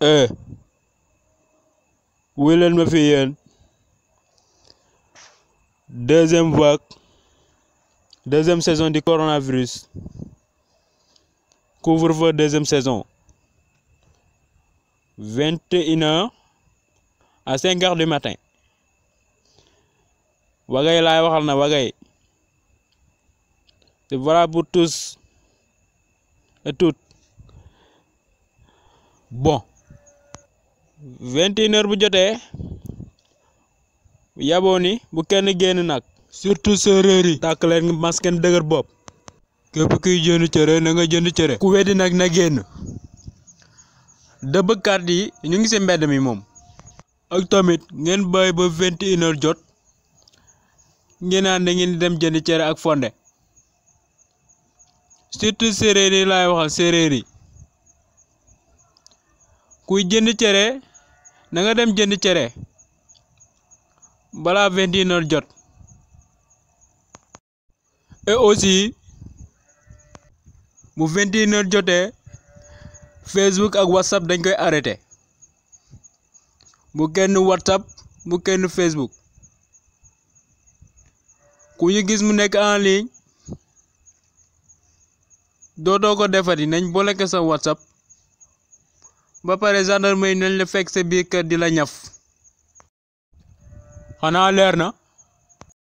eh wuy leen ma fi yéen deuxième vague deuxième saison du coronavirus couvre-feu deuxième saison vingt et une heures à cinq heures du matin wagay laay waxal na wagay te voilà pour tous et tout bon vingt et une heures bu jotee yaboo ni bu kenn génn nag surtout séeréer yi tàkk leen mas kenn dëgër bopp képp kuy jënd cere na nga jënd cere ku weddi nag na génn dëbbkat yi ñu ngi si mbedd mi moom ak tamit ngeen bàyyi ba vingt et jot ngeen naan da ngeen dem jënd cere ak fonde surtout séeréer yi laay waxal séeréer yi kuy jënd cere na nga dem jënd cere balaa vingt et jot et aussi bu vingt et une heures jotee Facebook ak WhatsApp dañ koy arrêté bu kenn WhatsApp bu kenn Facebook ku ñu gis mu nekk en ligne dootoo ko defati nañ bloqué sa WhatsApp ba pare gendarmerie nañ la fekk sa biir kër di la ñaf xanaa leer na.